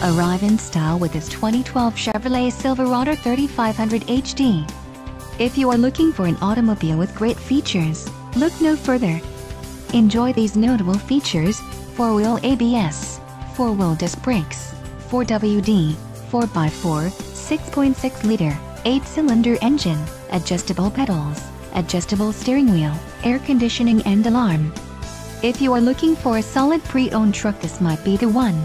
Arrive in style with this 2012 Chevrolet Silverado 3500 HD. If you are looking for an automobile with great features, look no further. Enjoy these notable features, 4-wheel ABS, 4-wheel disc brakes, 4WD, 4x4, 6.6-liter, 8-cylinder engine, adjustable pedals, adjustable steering wheel, air conditioning and alarm. If you are looking for a solid pre-owned truck this might be the one.